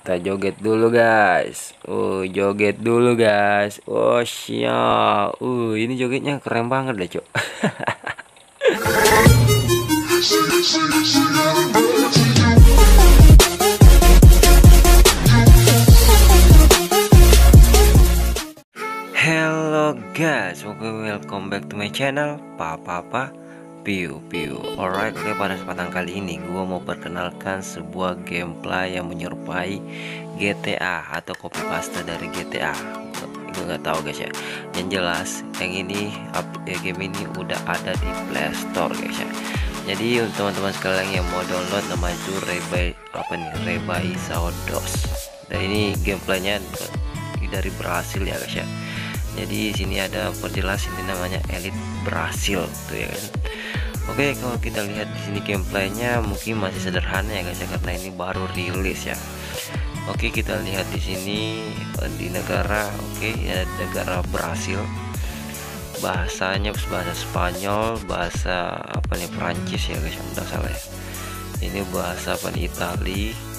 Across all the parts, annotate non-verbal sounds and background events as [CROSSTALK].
kita joget dulu guys. Uh joget dulu guys. Oh siap. Uh ini jogetnya keren banget deh cok. [LAUGHS] Hello guys, welcome back to my channel Papa Papa Piu Piu. Alright, oke pada kesempatan kali ini gue mau perkenalkan sebuah gameplay yang menyerupai GTA atau copy paste dari GTA Gue nggak tahu guys ya. Yang jelas, yang ini ya, game ini udah ada di Play Store guys ya. Jadi untuk teman-teman sekalian yang mau download nama itu Rebay apa nih? Rebay Saudos dan ini gameplaynya dari Brasil ya guys ya jadi sini ada perjelas ini namanya Elite Brasil tuh ya kan? Oke kalau kita lihat di sini gameplaynya mungkin masih sederhana ya guys ya karena ini baru rilis ya. Oke kita lihat di sini eh, di negara oke ya negara Brasil. Bahasanya bahasa Spanyol bahasa apa nih Prancis ya guys udah salah ya. Ini bahasa apa nih Itali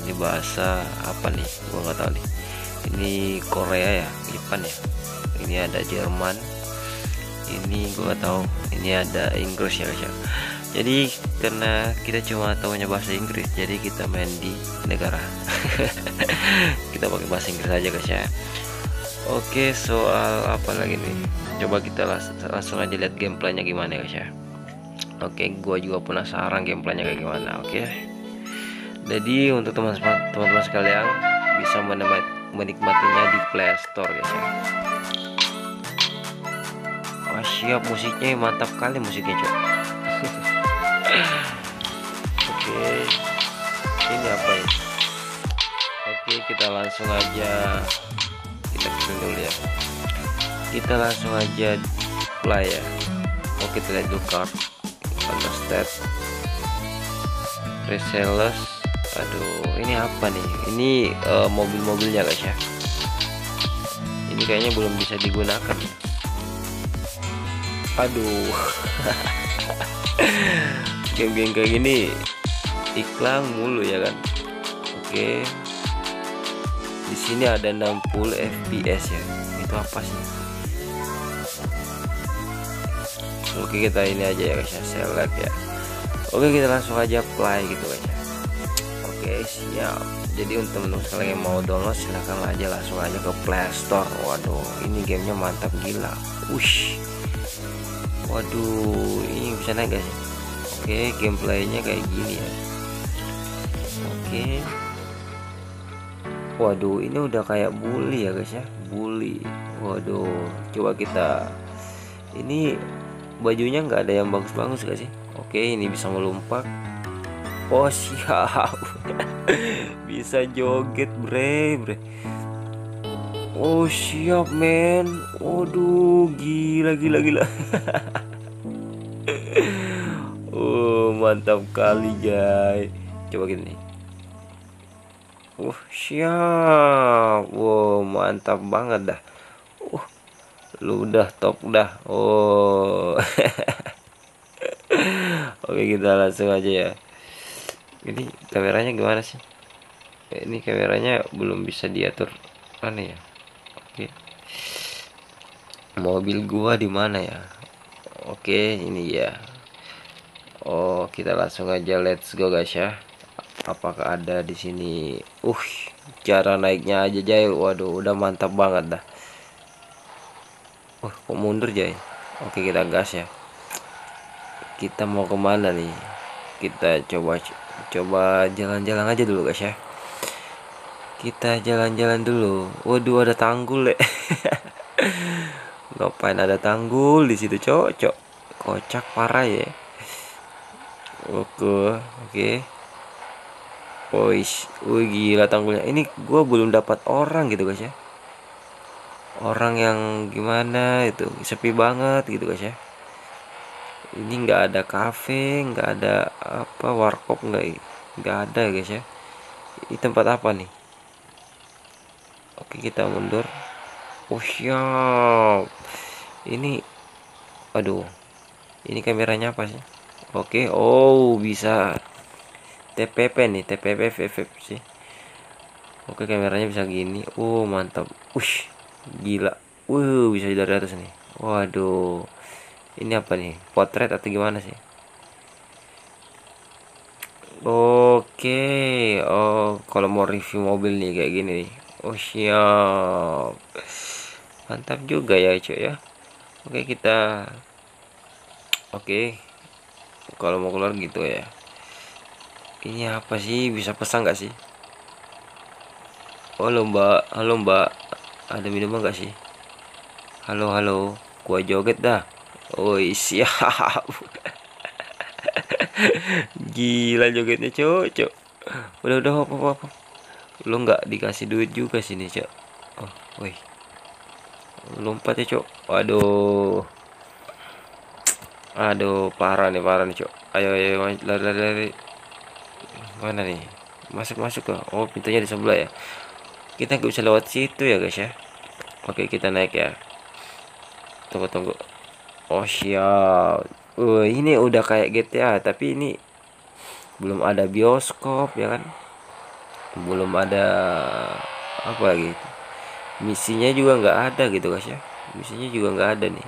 ini bahasa apa nih gua nggak tahu nih ini Korea ya Jepang ya. Ini ada Jerman. Ini gua tahu ini ada Inggris ya guys ya. Jadi karena kita cuma tahunya bahasa Inggris jadi kita main di negara. [LAUGHS] Kita pakai bahasa Inggris aja guys ya. Oke soal apa lagi nih? Coba kita langsung aja lihat gameplaynya gimana guys ya. Oke gua juga penasaran gameplaynya kayak gimana oke. Jadi untuk teman-teman sekalian bisa menikmatinya di Play Store guys ya. Wah siap musiknya mantap kali musiknya cok. [LAUGHS] Oke. Ini apa ya Oke kita langsung aja. Kita kirim dulu ya. Kita langsung aja play ya. Oke kita lihat dulu card. Resellers aduh ini apa nih? Ini uh, mobil-mobilnya guys ya. Ini kayaknya belum bisa digunakan. Aduh. [LAUGHS] Game-game kayak gini iklan mulu ya kan? Oke. Di sini ada 60 fps ya. Itu apa sih? Oke kita ini aja ya guys ya. Select ya. Oke kita langsung aja play gitu guys ya oke siap jadi untuk teman-teman yang mau download silahkan aja langsung aja ke play store. Waduh ini gamenya mantap gila. Ush. waduh ini bisa naik guys oke gameplaynya kayak gini ya. Oke. Waduh ini udah kayak bully ya guys ya. Bully. Waduh coba kita ini bajunya nggak ada yang bagus-bagus gak sih? Oke ini bisa melompat oh siap bisa joget bre bre oh siap men waduh gila gila gila oh mantap kali guys coba gini Uh, siap. Wow, mantap banget dah. Uh, lu udah top dah. Oh. [LAUGHS] Oke, kita langsung aja ya. Ini kameranya gimana sih? Ini kameranya belum bisa diatur mana ya? Oke. Mobil gua di mana ya? Oke, ini ya. Oh, kita langsung aja let's go guys ya apakah ada di sini uh cara naiknya aja jay waduh udah mantap banget dah uh kok mundur jay oke kita gas ya kita mau ke mana nih kita coba coba jalan-jalan aja dulu guys ya kita jalan-jalan dulu waduh ada tanggul ya [LAUGHS] ngapain ada tanggul di situ cocok kocak parah ya oke oke Wih, wih gila tanggulnya. Ini gue belum dapat orang gitu guys ya. Orang yang gimana itu sepi banget gitu guys ya. Ini nggak ada kafe, nggak ada apa warkop nggak nggak ada guys ya. Ini tempat apa nih? Oke kita mundur. Oh siap. Ini, aduh, ini kameranya apa sih? Oke, oh bisa TPP nih TPP sih oke kameranya bisa gini oh mantap ush gila uh bisa dari atas nih waduh ini apa nih? Potret atau gimana sih? Oke oh kalau mau review mobil nih kayak gini nih. Oh siap. Mantap juga ya cuy ya. Oke kita oke. Kalau mau keluar gitu ya. Ini apa sih? Bisa pesan nggak sih? Halo mbak. Halo mbak. Ada minuman nggak sih? Halo halo. Gua joget dah oh siap. Gila jogetnya cocok udah udah apa apa, apa. lo nggak dikasih duit juga sini cok oh woi. Lompat ya cok waduh aduh parah nih parah nih cok ayo ayo lari lari, lari. mana nih? Masuk masuk ke oh pintunya di sebelah ya. Kita nggak bisa lewat situ ya guys ya. Oke kita naik ya. Tunggu tunggu oh siap. Uh, ini udah kayak GTA tapi ini belum ada bioskop ya kan? Belum ada apa lagi misinya juga nggak ada gitu guys ya. Misinya juga nggak ada nih.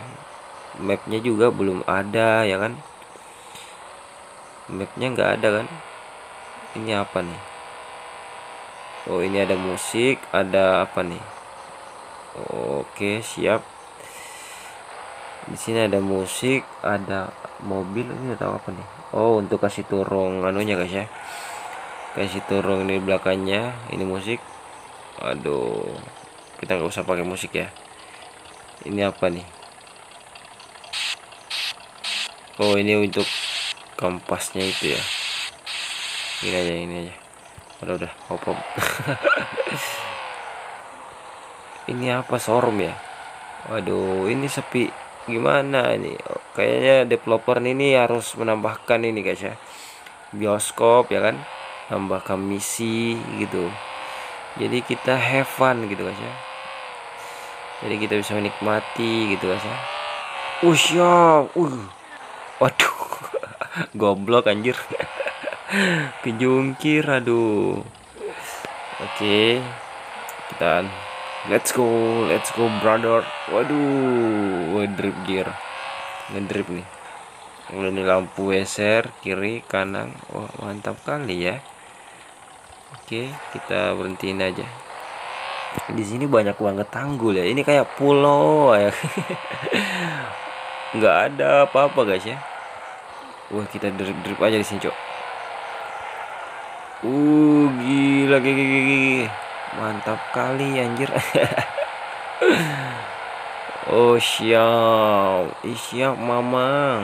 Mapnya juga belum ada ya kan? Mapnya nggak ada kan? Ini apa nih? Oh ini ada musik ada apa nih? Oke siap di sini ada musik ada mobil ini atau apa nih? Oh untuk kasih turun anunya guys ya. Kasih turun di belakangnya ini musik. Aduh kita nggak usah pakai musik ya. Ini apa nih? Oh ini untuk kampasnya itu ya. Ini aja ini aja. Udah udah hop hop [LAUGHS] ini apa showroom ya? Waduh ini sepi gimana ini? Kayaknya developer ini harus menambahkan ini guys ya. Bioskop ya kan? Tambahkan misi gitu. Jadi kita have fun gitu guys ya. Jadi kita bisa menikmati gitu guys ya. Uh siap. Uh. Waduh. [LAUGHS] Goblok anjir. [LAUGHS] Kejungkir aduh. Oke. Kita let's go let's go brother. Waduh ngedrip gear. Ngedrip nih. Ini lampu weser kiri kanan. Wah mantap kali ya. Oke kita berhentiin aja. Di sini banyak banget tanggul ya. Ini kayak pulau ya. [LAUGHS] Nggak ada apa-apa guys ya. Wah kita drip drip aja di sini cok. Uh gila gila, gila, gila. Mantap kali anjir. [LAUGHS] Oh siap. Siap mamang.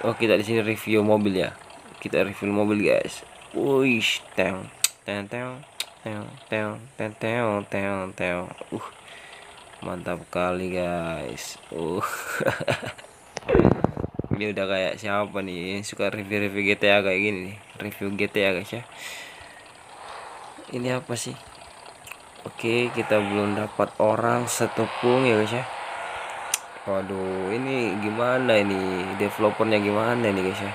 Oh kita di sini review mobil ya. Kita review mobil guys. Wih teng teng teng teng teng teng teng teng teng. Uh mantap kali guys. Uh. [LAUGHS] Ini udah kayak siapa nih? Suka review-review GTA kayak gini nih. Review GTA guys ya ini apa sih? Oke kita belum dapat orang setepung ya guys ya. Waduh ini gimana ini? Developernya gimana nih guys ya?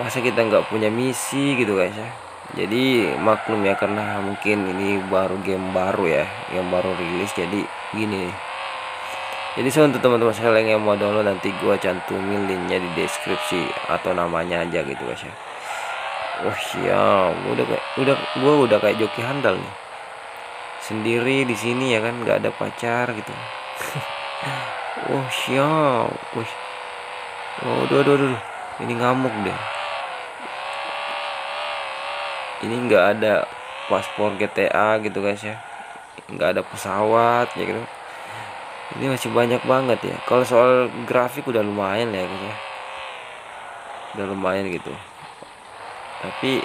Masa kita nggak punya misi gitu guys ya? Jadi maklum ya karena mungkin ini baru game baru ya Yang baru rilis. Jadi gini Jadi so untuk teman-teman sekalian yang mau download nanti gua cantumin linknya di deskripsi Atau namanya aja gitu guys ya Wah siap udah kayak udah gua udah kayak joki handal nih. Sendiri di sini ya kan nggak ada pacar gitu. [LAUGHS] Oh siap Wih. oh aduh, aduh, aduh. ini ngamuk deh. Ini nggak ada paspor GTA gitu guys ya. Nggak ada pesawat ya gitu. Ini masih banyak banget ya. Kalau soal grafik udah lumayan ya guys ya. Udah lumayan gitu tapi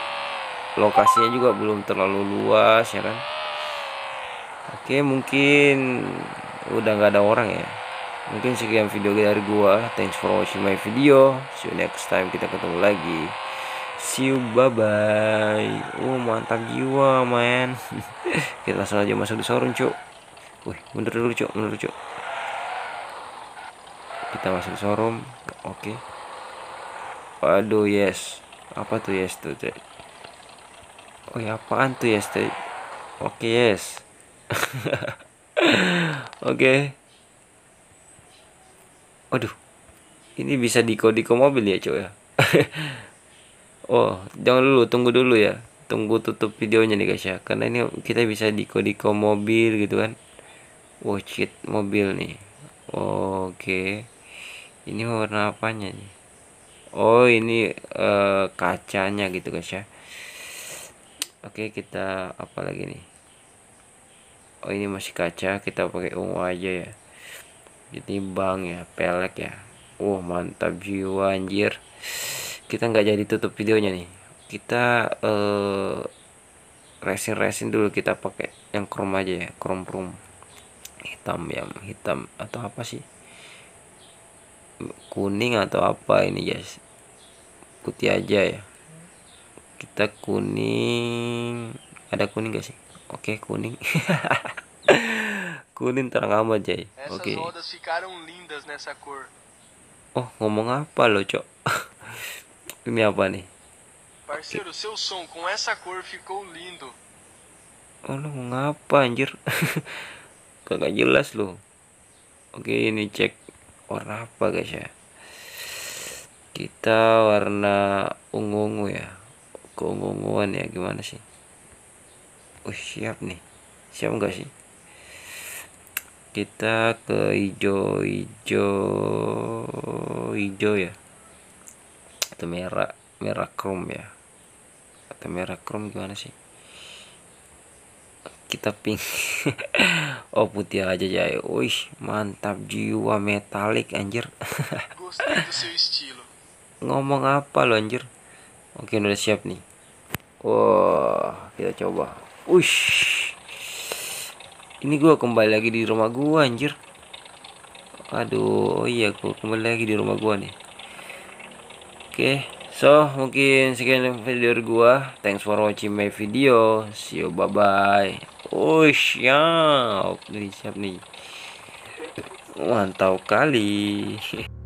lokasinya juga belum terlalu luas ya kan? Oke mungkin udah nggak ada orang ya. Mungkin sekian video dari gua. Thanks for watching my video. See you next time. Kita ketemu lagi. See you. Bye bye oh mantap jiwa man. [LAUGHS] Kita langsung aja masuk di showroom cuk. Wih mundur dulu cuk. Mundur cuk. Kita masuk di showroom. Oke. Okay. waduh yes apa tuh yes tuh cek oh ya apaan tuh ya stay oke okay, yes [LAUGHS] oke okay. Waduh, ini bisa diko-diko mobil ya coy ya. [LAUGHS] oh, jangan dulu, tunggu dulu ya. Tunggu tutup videonya nih guys ya. Karena ini kita bisa diko-diko mobil gitu kan. Wow, shit, mobil nih. Oke. Okay. Ini warna apanya nih? Oh, ini uh, kacanya gitu guys ya. Oke, kita apa lagi nih? Oh, ini masih kaca, kita pakai ungu aja ya. Ditimbang ya pelek ya. Wah mantap jiwa anjir. Kita nggak jadi tutup videonya nih. Kita uh, racing racing dulu kita pakai yang chrome aja ya. Chrome chrome hitam ya hitam. Atau apa sih? Kuning atau apa ini guys putih aja ya kita kuning ada kuning gak sih oke kuning [LAUGHS] kuning terang amat Jay oke okay. oh ngomong apa lo cok [LAUGHS] ini apa nih Parceiro, okay. seu som com essa cor ficou lindo. Oh, lo ngapa anjir? [LAUGHS] Kagak jelas lo. Oke, ini cek warna apa guys ya. Kita warna ungu-ungu ya. Keungu-unguan ya? Gimana sih? Oh, siap nih. Siap enggak sih? kita ke hijau hijau ya? Atau merah merah chrome ya? Atau merah chrome gimana sih? Kita pink. [LAUGHS] Oh putih aja ya wih mantap. Jiwa metalik anjir [LAUGHS] ngomong apa lo anjir? Oke udah siap nih. Wah kita coba. Ush ini gue kembali lagi di rumah gue anjir. Aduh oh iya gue kembali lagi di rumah gue nih. Oke so mungkin sekian video gue thanks for watching my video. See you bye bye oh siap. Nih siap nih. Mantap kali [LAUGHS]